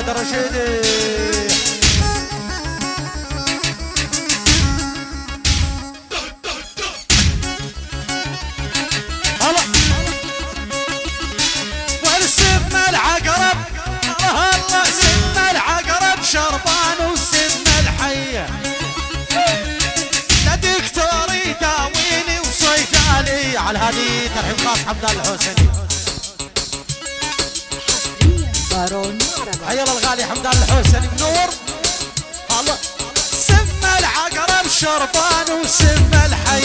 الرشيدي هلا. والسم العقرب؟ سم العقرب شربان وصيدلي على هذه ترحيب خاص الله الحسني بارون حي الله الغالي حمد الله الحسني منور الله. سم العقرب شربان وسم الحيه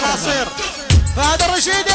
مناصير فهد الرشيدي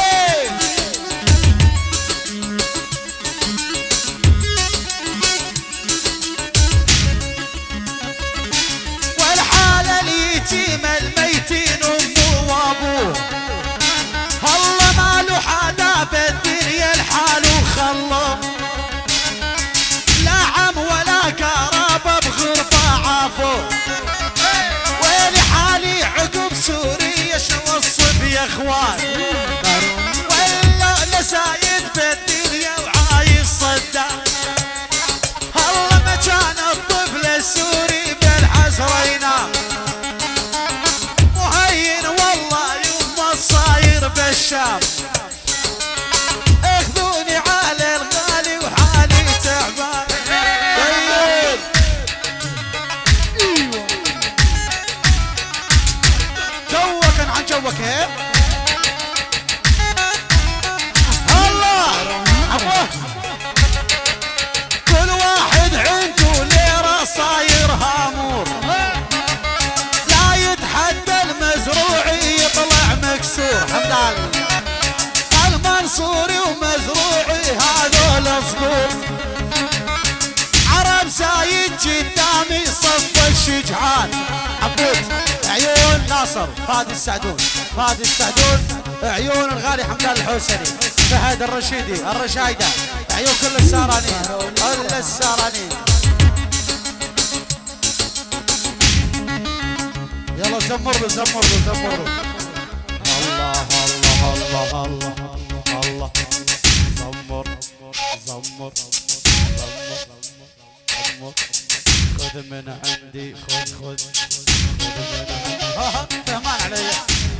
بالشام اخذوني على الغالي وحالي تعبان. طيب جوك عن جوك هيك ناصر فادي السعدون فادي السعدون عيون الغالي حمدان الحسني فهد الرشيدي الرشايدة عيون كل السارانين كل السارانين يلا زمر له زمر له زمر له الله الله الله الله الله زمر زمر زمر زمر خذ من عندي خذ. خذ خذ من عندي فهمان علي.